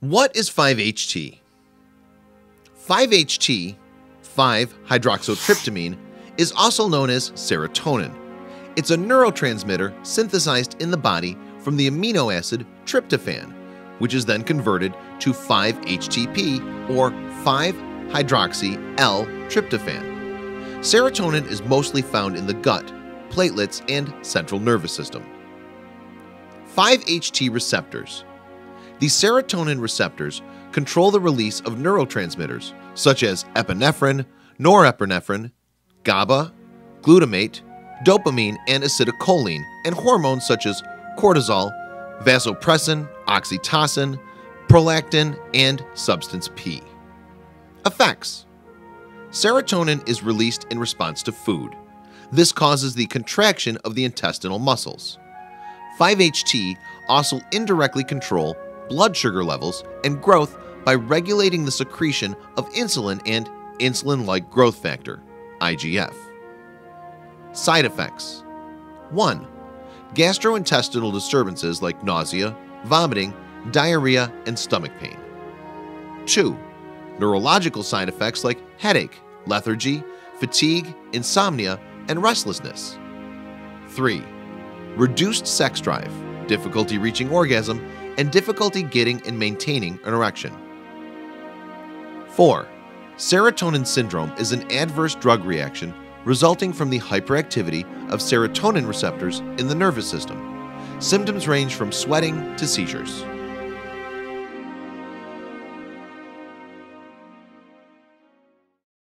What is 5-HT? 5-HT, 5-hydroxytryptamine, is also known as serotonin. It's a neurotransmitter synthesized in the body from the amino acid tryptophan, which is then converted to 5-HTP or 5-hydroxy-L-tryptophan. Serotonin is mostly found in the gut, platelets, and central nervous system. 5-HT receptors These serotonin receptors control the release of neurotransmitters such as epinephrine, norepinephrine, GABA, glutamate, dopamine, and acetylcholine, and hormones such as cortisol, vasopressin, oxytocin, prolactin, and substance P. Effects Serotonin is released in response to food. This causes the contraction of the intestinal muscles. 5-HT also indirectly control blood sugar levels and growth by regulating the secretion of insulin and insulin-like growth factor, IGF. Side effects 1. Gastrointestinal disturbances like nausea, vomiting, diarrhea, and stomach pain. 2. Neurological side effects like headache, lethargy, fatigue, insomnia, and restlessness. 3. Reduced sex drive, difficulty reaching orgasm, and difficulty getting and maintaining an erection. 4. Serotonin syndrome is an adverse drug reaction resulting from the hyperactivity of serotonin receptors in the nervous system. Symptoms range from sweating to seizures.